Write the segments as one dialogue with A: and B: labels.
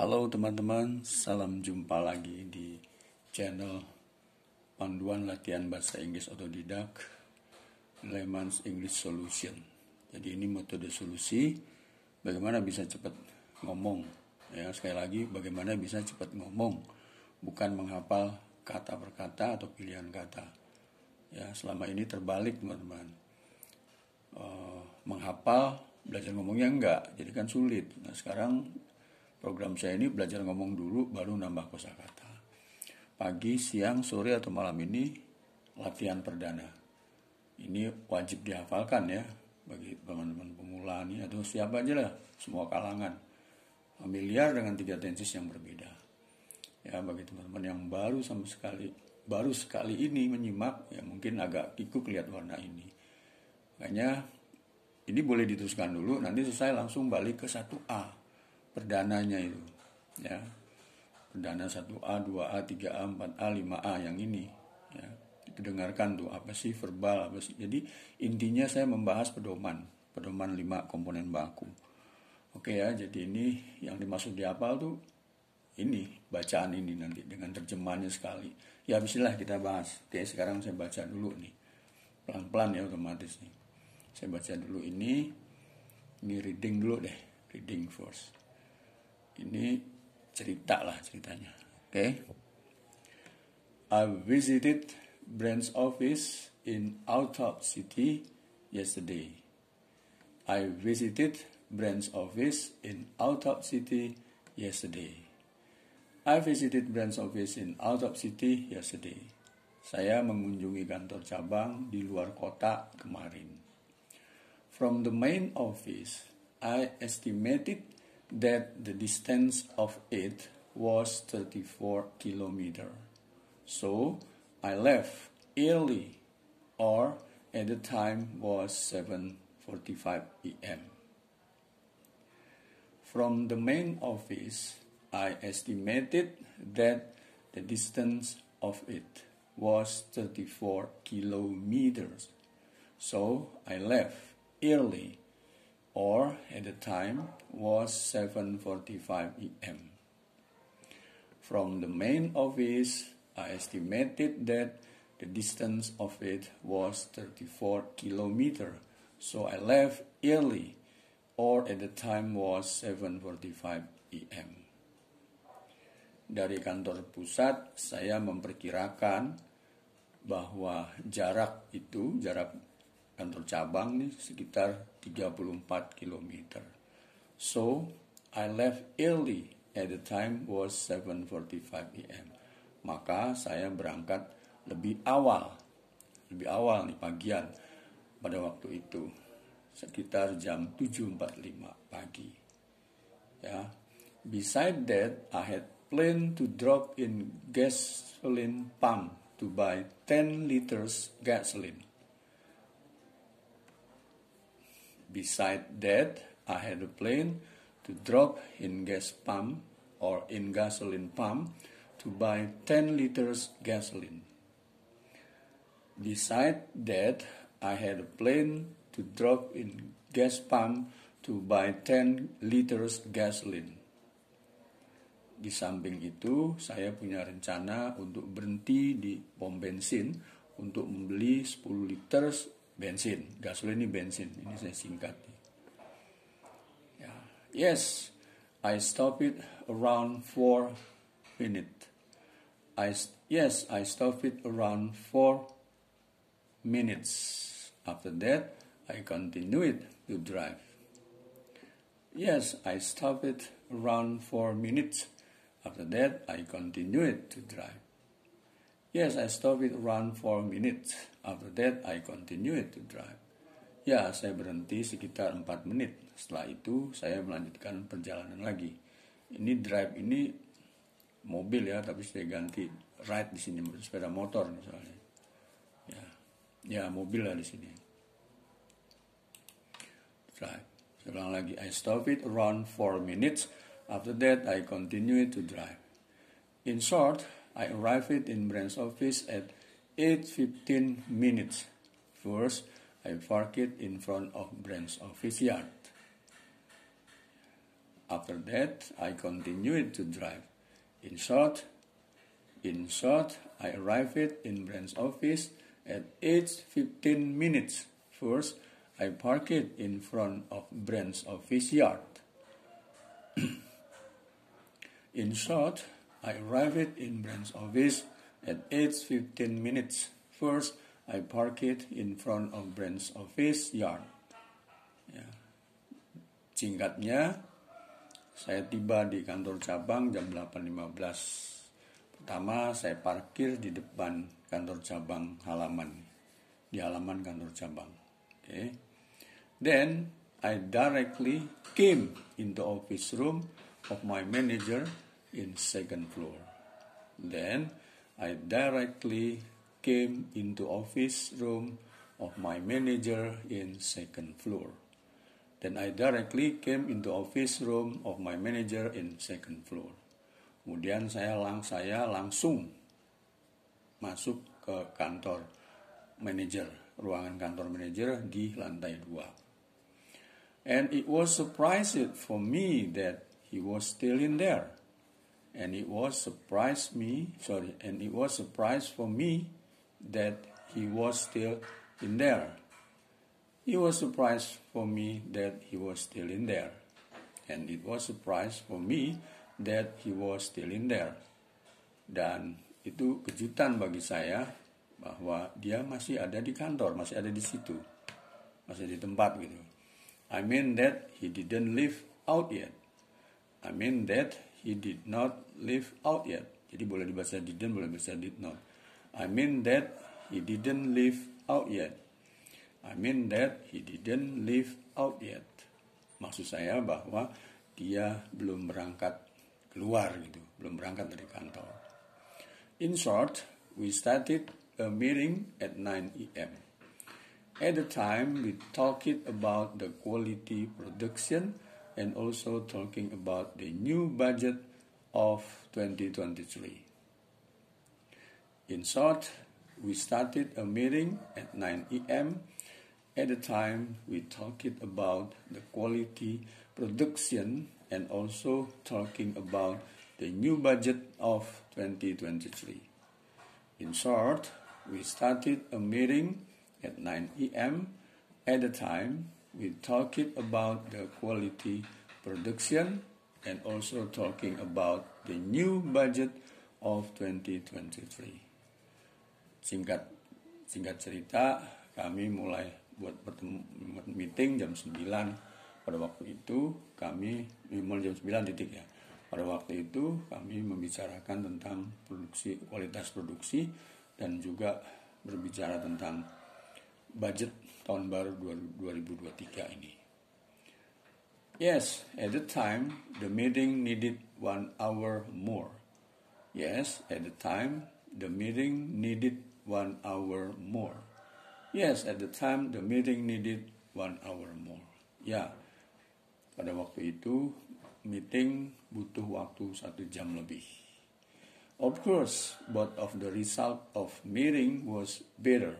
A: Halo teman-teman, salam jumpa lagi di channel Panduan Latihan Bahasa Inggris Otodidak Lemans English Solution. Jadi ini metode solusi bagaimana bisa cepat ngomong. Ya, sekali lagi bagaimana bisa cepat ngomong, bukan menghafal kata per kata atau pilihan kata. Ya, selama ini terbalik teman-teman. Uh, menghafal belajar ngomongnya enggak, jadi kan sulit. Nah sekarang program saya ini belajar ngomong dulu baru nambah kosakata. Pagi, siang, sore atau malam ini latihan perdana. Ini wajib dihafalkan ya bagi teman-teman pemula nih atau siapa aja lah, semua kalangan. Familiar dengan tiga tenses yang berbeda. Ya bagi teman-teman yang baru sama sekali baru sekali ini menyimak ya mungkin agak kikuk lihat warna ini. Makanya ini boleh diteruskan dulu nanti selesai langsung balik ke 1A perdananya itu ya. Perdana 1A, 2A, 3A, 4A, 5A yang ini ya. Tuh apa sih verbal apa sih. Jadi intinya saya membahas pedoman pedoman 5 komponen baku. Oke ya jadi ini yang dimaksud di apal tuh ini bacaan ini nanti dengan terjemahannya sekali. Ya bismillah kita bahas. Oke sekarang saya baca dulu nih. Pelan-pelan ya otomatis nih. Saya baca dulu ini. Ini reading dulu deh reading first ini cerita lah ceritanya. Oke. Okay? I visited branch office in Outop City yesterday. I visited branch office in Outop City yesterday. I visited branch office in Outop City yesterday. Saya mengunjungi kantor cabang di luar kota kemarin. From the main office, I estimated that the distance of it was 34 kilometer. So I left early or at the time was 7:45 p.m. From the main office, I estimated that the distance of it was 34 kilometers. So I left early or at the time was 7:45 p.m. From the main office, I estimated that the distance of it was 34 kilometer. So I left early or at the time was 7:45 p.m. Dari kantor pusat saya memperkirakan bahwa jarak itu jarak kantor cabang nih sekitar 34 km. So, I left early at the time was 7.45 p.m. Maka saya berangkat lebih awal, lebih awal nih pagian pada waktu itu sekitar jam 7.45 pagi. Ya. Beside that, I had planned to drop in gasoline pump to buy 10 liters gasoline. Beside that, I had a plan to drop in gas pump or in gasoline pump to buy 10 liters gasoline. Beside that, I had a plan to drop in gas pump to buy 10 liters gasoline. Di samping itu, saya punya rencana untuk berhenti di pom bensin untuk membeli 10 liters bensin gasolin ini bensin. Ini saya singkat. Ya. Yes I stop it around 4 minute. I yes I stop it around 4 minutes. After that I continue it to drive. Yes I stop it around 4 minutes. After that I continue it to drive Yes, I stop it around 4 minutes. After that, I continue to drive. Ya, saya berhenti sekitar 4 menit. Setelah itu, saya melanjutkan perjalanan lagi. Ini drive ini mobil ya, tapi saya ganti ride di sini sepeda motor misalnya. Ya, ya mobil lah di sini. Drive. Saya lagi. I stop it around 4 minutes. After that, I continue to drive. In short, I arrived in branch office at 8.15 minutes. First, I parked in front of branch office yard. After that, I continued to drive. In short, in short, I arrived in Brand's office at 8:15 minutes. First, I parked in front of Brand's office yard. in short, I arrived in Brand's office at 8:15 minutes. First, I parked in front of Brand's office yard. Ya. Singkatnya, saya tiba di kantor cabang jam 8.15. Pertama, saya parkir di depan kantor cabang halaman. Di halaman kantor cabang. Oke. Okay. Then, I directly came into office room of my manager in second floor. Then, I directly came into office room of my manager in second floor. Then I directly came into office room of my manager in second floor. Kemudian saya lang saya langsung masuk ke kantor manager, ruangan kantor manager di lantai dua. And it was surprised for me that he was still in there. And it was surprised me, sorry, and it was surprised for me that he was still in there. It was surprise for me that he was still in there. And it was surprise for me that he was still in there. Dan itu kejutan bagi saya bahwa dia masih ada di kantor, masih ada di situ. Masih di tempat gitu. I mean that he didn't leave out yet. I mean that he did not leave out yet. Jadi boleh dibaca didn't, boleh dibaca did not. I mean that he didn't leave out yet. I mean that he didn't leave out yet. Maksud saya bahwa dia belum berangkat keluar gitu, belum berangkat dari kantor. In short, we started a meeting at 9 a.m. At the time, we talked about the quality production and also talking about the new budget of 2023. In short, we started a meeting at 9 a.m. At the time, we talked about the quality production and also talking about the new budget of 2023. In short, we started a meeting at 9 a.m. At the time, we talked about the quality production and also talking about the new budget of 2023. Singkat singkat cerita, kami mulai buat bertemu meeting jam 9 pada waktu itu kami mulai jam 9 titik ya pada waktu itu kami membicarakan tentang produksi kualitas produksi dan juga berbicara tentang budget tahun baru 2023 ini Yes, at the time the meeting needed one hour more. Yes, at the time the meeting needed one hour more. Yes, at the time the meeting needed one hour more. Ya, pada waktu itu meeting butuh waktu satu jam lebih. Of course, both of the result of meeting was better.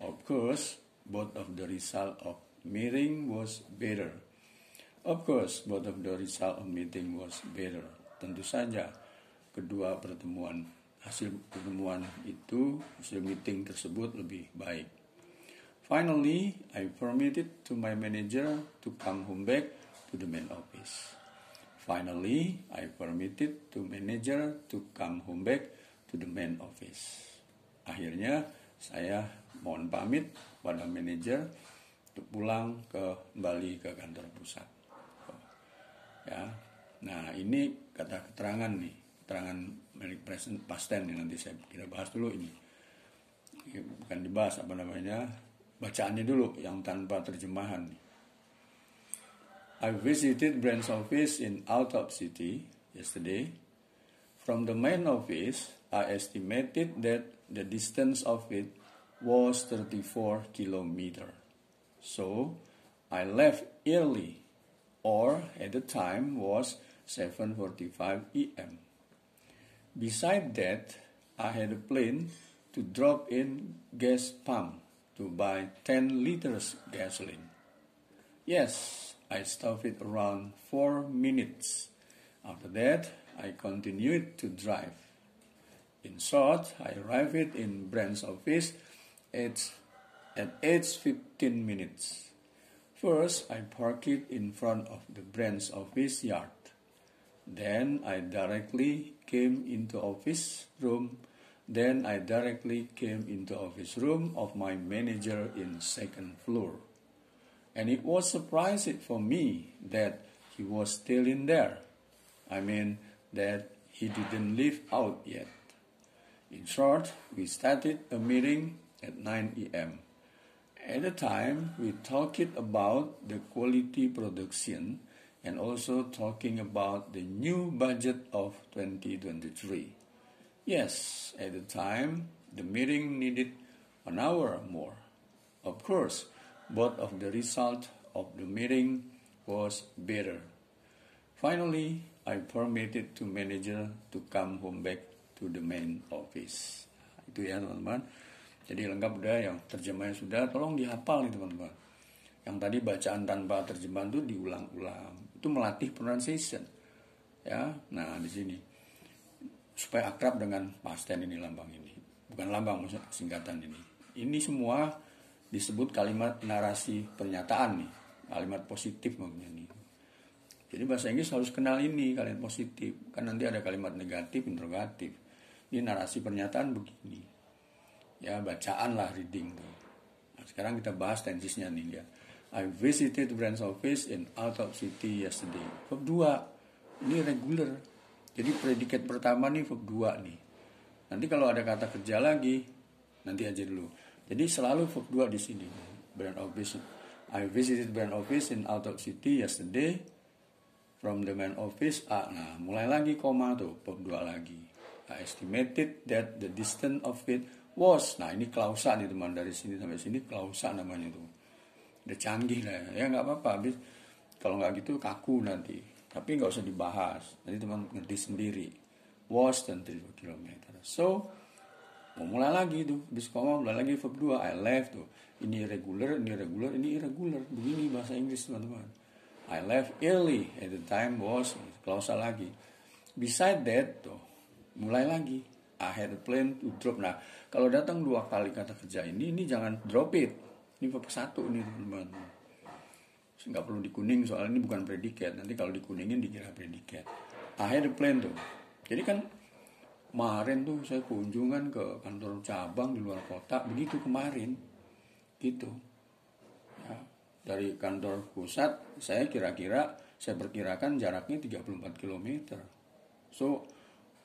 A: Of course, both of the result of meeting was better. Of course, both of the result of meeting was better. Tentu saja, kedua pertemuan hasil pertemuan itu, hasil meeting tersebut lebih baik. Finally, I permitted to my manager to come home back to the main office. Finally, I permitted to manager to come home back to the main office. Akhirnya, saya mohon pamit pada manajer untuk pulang ke kembali ke kantor pusat. Ya, nah ini kata keterangan nih, keterangan milik present past tense nanti saya kira bahas dulu ini. Bukan dibahas apa namanya bacaannya dulu yang tanpa terjemahan. I visited branch office in out of city yesterday. From the main office, I estimated that the distance of it was 34 kilometer. So, I left early or at the time was 7:45 a.m. Beside that, I had a plane to drop in gas pump to buy 10 liters gasoline. Yes, I stopped it around 4 minutes. After that, I continued to drive. In short, I arrived in branch office at, at 8.15 minutes. First, I parked in front of the branch office yard. Then I directly came into office room. Then I directly came into office room of my manager in second floor. And it was surprising for me that he was still in there. I mean that he didn't leave out yet. In short, we started a meeting at 9 a.m. At the time, we talked about the quality production and also talking about the new budget of 2023. Yes, at the time, the meeting needed an hour more. Of course, both of the result of the meeting was better. Finally, I permitted to manager to come home back to the main office. Itu ya teman-teman. Jadi lengkap udah yang terjemahnya sudah, tolong dihafal nih teman-teman. Yang tadi bacaan tanpa terjemahan itu diulang-ulang. Itu melatih pronunciation. Ya, nah di sini supaya akrab dengan pasten ini lambang ini. Bukan lambang maksud singkatan ini. Ini semua disebut kalimat narasi pernyataan nih, kalimat positif maksudnya nih. Jadi bahasa Inggris harus kenal ini kalimat positif. Kan nanti ada kalimat negatif, interrogatif. Ini narasi pernyataan begini. Ya bacaan lah reading tuh. Nah, sekarang kita bahas tensisnya nih ya. I visited branch office in out city yesterday. Verb 2. Ini regular. Jadi predikat pertama nih verb 2 nih. Nanti kalau ada kata kerja lagi, nanti aja dulu. Jadi selalu verb 2 di sini. Brand office. I visited brand office in out city yesterday from the main office A. Nah, mulai lagi koma tuh, verb 2 lagi. I estimated that the distance of it was. Nah, ini klausa nih teman dari sini sampai sini klausa namanya tuh. Udah canggih lah ya, nggak apa-apa. Habis kalau nggak gitu kaku nanti. Tapi nggak usah dibahas. Nanti teman ngerti sendiri. Was dan 3 km. So, mau mulai lagi tuh. Habis koma mulai lagi verb 2. I left tuh. Ini regular, ini regular, ini irregular. Begini bahasa Inggris teman-teman. I left early at the time was klausa lagi. Beside that tuh mulai lagi. I had a to drop. Nah kalau datang dua kali kata kerja ini, ini jangan drop it. Ini verb satu nih teman-teman. Nggak perlu dikuning soalnya ini bukan predikat. Nanti kalau dikuningin dikira predikat. I had tuh. Jadi kan kemarin tuh saya kunjungan ke kantor cabang di luar kota. Begitu kemarin. Gitu dari kantor pusat saya kira-kira saya perkirakan jaraknya 34 km. So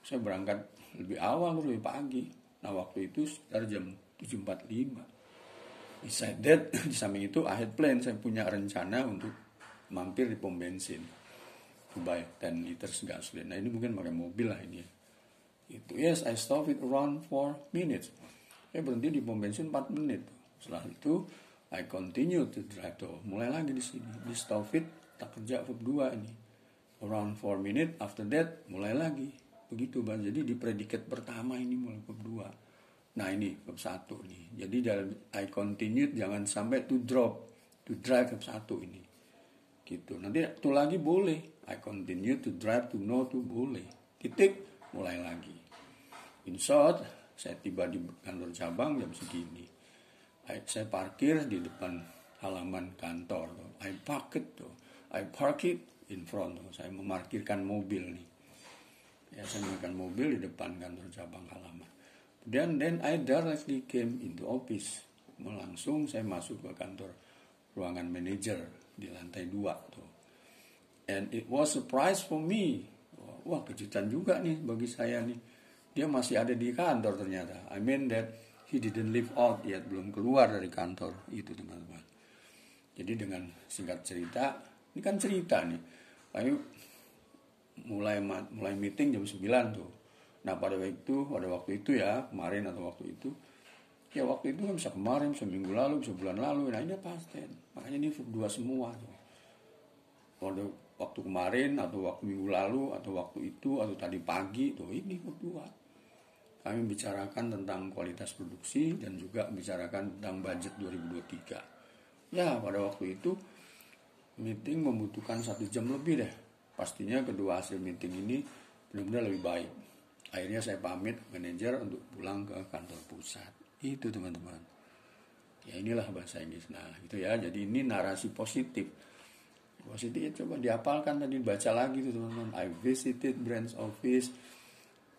A: saya berangkat lebih awal lebih pagi. Nah waktu itu sekitar jam 7.45. Beside that, di samping itu I had plan, saya punya rencana untuk mampir di pom bensin. To buy 10 liters gasoline. Nah ini mungkin pakai mobil lah ini. Itu yes, I stop it around 4 minutes. Saya berhenti di pom bensin 4 menit. Setelah itu I continue to drive tuh mulai lagi di sini di stop it tak kerja 2 ini around 4 minute after that mulai lagi begitu bang. Jadi di predikat pertama ini mulai verb 2 nah ini verb 1 nih jadi dalam I continue jangan sampai to drop to drive verb 1 ini. Gitu. Nanti itu lagi boleh. I continue to drive to no to boleh. Titik mulai lagi. In short saya tiba di kantor cabang jam segini. Saya parkir di depan halaman kantor tuh. I park it tuh. I park it in front tuh. Saya memarkirkan mobil nih. Ya, saya memarkirkan mobil di depan kantor cabang halaman. Dan then I directly came into office. Langsung saya masuk ke kantor ruangan manager di lantai dua tuh. And it was surprise for me. Wah, kejutan juga nih bagi saya nih. Dia masih ada di kantor ternyata. I mean that he didn't live out yet belum keluar dari kantor itu teman-teman jadi dengan singkat cerita ini kan cerita nih lalu mulai mulai meeting jam 9 tuh. Nah pada waktu itu pada waktu itu ya kemarin atau waktu itu ya waktu itu kan bisa kemarin bisa minggu lalu bisa bulan lalu. Nah ini pasti makanya ini dua semua tuh. Pada waktu kemarin atau waktu minggu lalu atau waktu itu atau tadi pagi tuh ini dua kami bicarakan tentang kualitas produksi dan juga bicarakan tentang budget 2023. Ya, pada waktu itu meeting membutuhkan satu jam lebih deh. Pastinya kedua hasil meeting ini benar-benar lebih baik. Akhirnya saya pamit manajer untuk pulang ke kantor pusat. Itu teman-teman. Ya inilah bahasa Inggris. Nah gitu ya. Jadi ini narasi positif. Positif ya coba dihafalkan tadi baca lagi tuh teman-teman. I visited branch office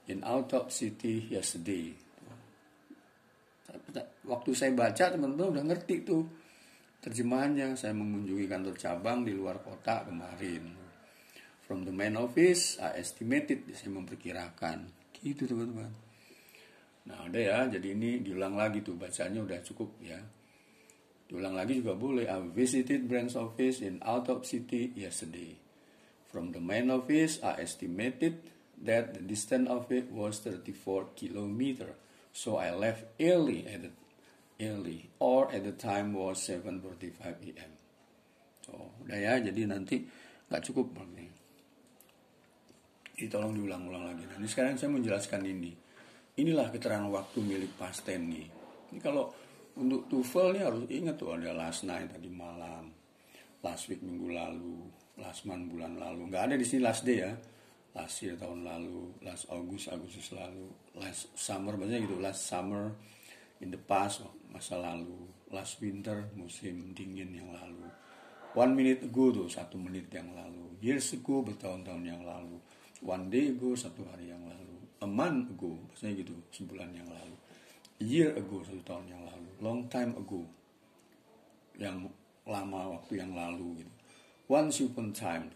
A: in out of city yesterday. Waktu saya baca teman-teman udah ngerti tuh terjemahannya. Saya mengunjungi kantor cabang di luar kota kemarin. From the main office, I estimated, saya memperkirakan. Gitu teman-teman. Nah udah ya, jadi ini diulang lagi tuh bacanya udah cukup ya. Diulang lagi juga boleh. I visited branch office in out of city yesterday. From the main office, I estimated that the distance of it was 34 kilometer. So I left early at the early or at the time was 7:45 a.m. So udah ya, jadi nanti nggak cukup ini. Jadi tolong diulang-ulang lagi. Nah, ini sekarang saya menjelaskan ini. Inilah keterangan waktu milik pasten nih. Ini kalau untuk TOEFL nih harus ingat tuh ada last night tadi malam, last week minggu lalu, last month bulan lalu. Nggak ada di sini last day ya last year tahun lalu, last August Agustus lalu, last summer maksudnya gitu, last summer in the past masa lalu, last winter musim dingin yang lalu, one minute ago tuh satu menit yang lalu, years ago bertahun-tahun yang lalu, one day ago satu hari yang lalu, a month ago maksudnya gitu sebulan yang lalu, a year ago satu tahun yang lalu, long time ago. Yang lama waktu yang lalu gitu, once upon time.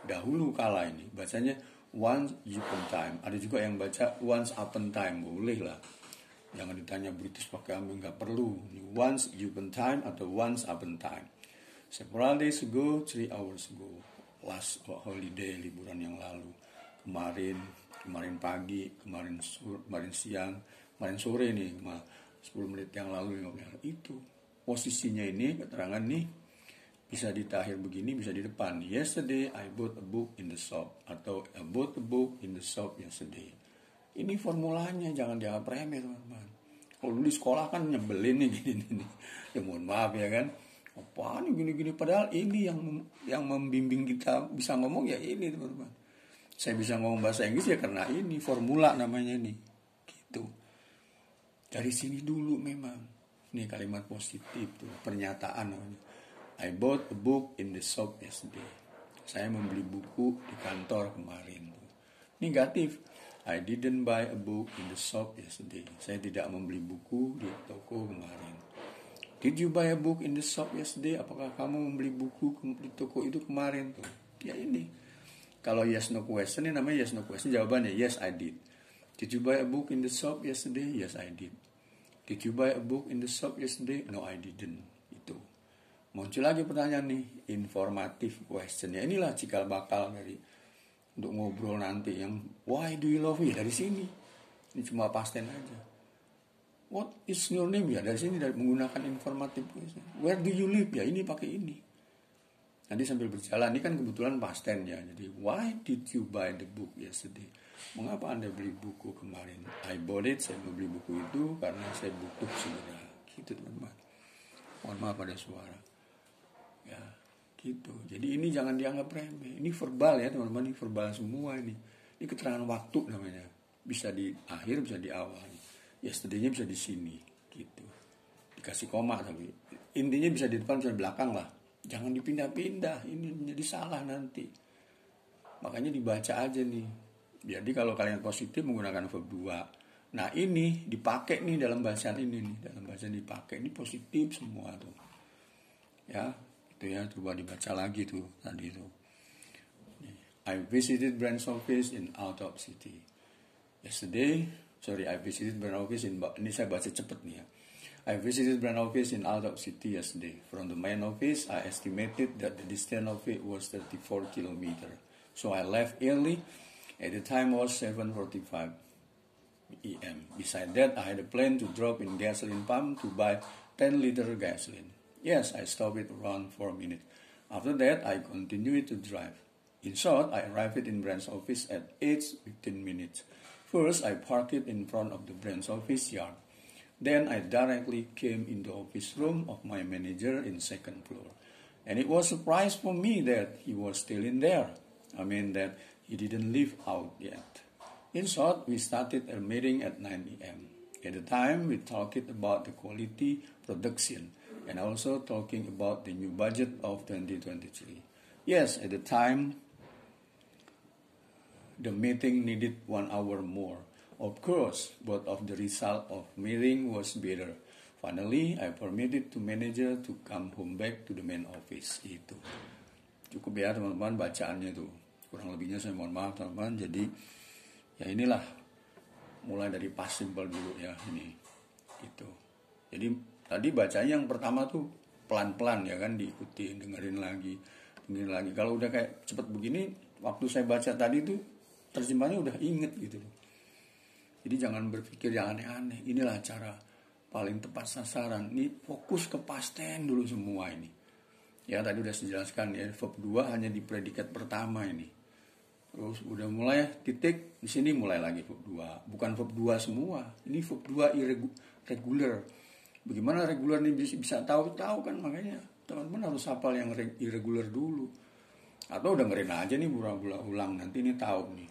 A: Dahulu kala ini bacanya once upon time. Ada juga yang baca once upon time. Boleh lah. Jangan ditanya British pakai ambil nggak perlu. Once upon time atau once upon time. Several days ago three hours ago last holiday liburan yang lalu. Kemarin kemarin pagi kemarin sur, kemarin siang kemarin sore nih 10 menit yang lalu itu posisinya ini keterangan nih bisa di akhir begini bisa di depan. Yesterday I bought a book in the shop atau I bought a book in the shop yesterday. Ini formulanya jangan dianggap remeh teman-teman. Kalau dulu di sekolah kan nyebelin nih gini nih ya mohon maaf ya kan apa nih gini-gini padahal ini yang yang membimbing kita bisa ngomong ya ini teman-teman saya bisa ngomong bahasa Inggris ya karena ini formula namanya ini gitu dari sini dulu memang ini kalimat positif tuh pernyataan namanya I bought a book in the shop yesterday. Saya membeli buku di kantor kemarin. Negatif. I didn't buy a book in the shop yesterday. Saya tidak membeli buku di toko kemarin. Did you buy a book in the shop yesterday? Apakah kamu membeli buku di toko itu kemarin tuh? Ya ini. Kalau yes no question ini namanya yes no question. Jawabannya yes I did. Did you buy a book in the shop yesterday? Yes I did. Did you buy a book in the shop yesterday? No I didn't. Muncul lagi pertanyaan nih, informatif question. Ya inilah cikal bakal dari untuk ngobrol nanti yang why do you love me dari sini. Ini cuma pasten aja. What is your name ya dari sini dari menggunakan informatif. Where do you live ya ini pakai ini. Nanti sambil berjalan ini kan kebetulan pasten ya. Jadi why did you buy the book yesterday? Mengapa anda beli buku kemarin? I bought it, saya membeli buku itu karena saya butuh segera. Gitu teman-teman. Mohon maaf pada suara ya gitu jadi ini jangan dianggap remeh ini verbal ya teman-teman ini verbal semua ini ini keterangan waktu namanya bisa di akhir bisa di awal ya setidaknya bisa di sini gitu. Dikasih koma tapi intinya bisa di depan bisa di belakang lah. Jangan dipindah-pindah ini menjadi salah nanti. Makanya dibaca aja nih. Jadi kalau kalian positif menggunakan verb 2 nah ini dipakai nih dalam bacaan ini nih. Dalam bacaan dipakai ini positif semua tuh. Ya itu ya coba dibaca lagi tuh tadi itu I visited branch office in out city. Yesterday sorry I visited office in ini saya baca cepet nih ya I visited branch office in out city yesterday from the main office I estimated that the distance of it was 34 kilometer so I left early at the time was 7:45 EM beside that I had a plan to drop in gasoline pump to buy 10 liter gasoline Yes, I stopped it around for a minute. After that, I continued to drive. In short, I arrived in branch office at 8.15 minutes. First, I parked it in front of the branch office yard. Then I directly came in the office room of my manager in second floor. And it was a surprise for me that he was still in there. I mean that he didn't leave out yet. In short, we started a meeting at 9 a.m. At the time, we talked about the quality production and also talking about the new budget of 2023. Yes, at the time, the meeting needed one hour more. Of course, both of the result of meeting was better. Finally, I permitted to manager to come home back to the main office. Itu cukup ya teman-teman bacaannya tuh. Kurang lebihnya saya mohon maaf teman-teman. Jadi ya inilah mulai dari pas simple dulu ya ini. Itu. Jadi tadi bacanya yang pertama tuh pelan-pelan ya kan diikuti dengerin lagi dengerin lagi kalau udah kayak cepet begini waktu saya baca tadi tuh terjemahnya udah inget gitu loh. Jadi jangan berpikir yang aneh-aneh. Inilah cara paling tepat sasaran. Ini fokus ke pasten dulu semua ini. Ya tadi udah saya jelaskan ya verb 2 hanya di predikat pertama ini. Terus udah mulai titik di sini mulai lagi verb 2. Bukan verb 2 semua. Ini verb 2 irregular. Bagaimana regular ini bisa, bisa tahu tahu kan makanya teman-teman harus hafal yang irregular dulu. Atau dengerin aja nih bura-bura ulang nanti ini tahu nih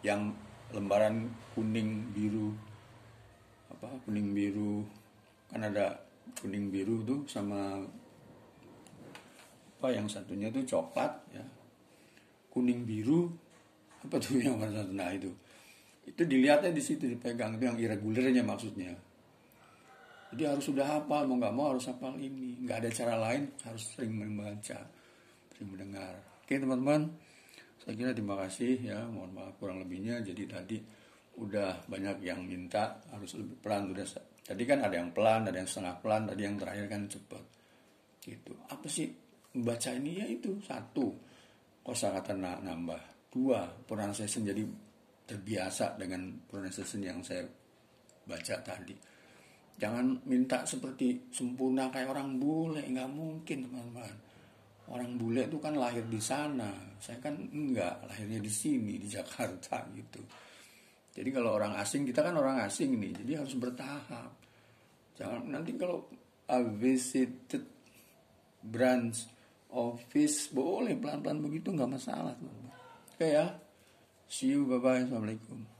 A: yang lembaran kuning biru apa kuning biru kan ada kuning biru tuh sama apa yang satunya tuh coklat ya. Kuning biru apa tuh yang warna satu? Nah itu. Itu dilihatnya di situ dipegang itu yang irregularnya maksudnya. Jadi harus sudah hafal mau nggak mau harus hafal ini. Nggak ada cara lain harus sering membaca sering mendengar. Oke teman-teman saya kira terima kasih ya mohon maaf kurang lebihnya. Jadi tadi udah banyak yang minta harus lebih pelan. Udah tadi kan ada yang pelan ada yang setengah pelan tadi yang terakhir kan cepat. Gitu. Apa sih membaca ini? Ya itu satu. Kosakata nambah. Dua pronunciation jadi terbiasa dengan pronunciation yang saya baca tadi. Jangan minta seperti sempurna kayak orang bule nggak mungkin teman-teman orang bule itu kan lahir di sana. Saya kan enggak lahirnya di sini di Jakarta gitu. Jadi kalau orang asing kita kan orang asing nih jadi harus bertahap. Jangan nanti kalau I visited branch office boleh pelan-pelan begitu nggak masalah oke ya. See you bye bye assalamualaikum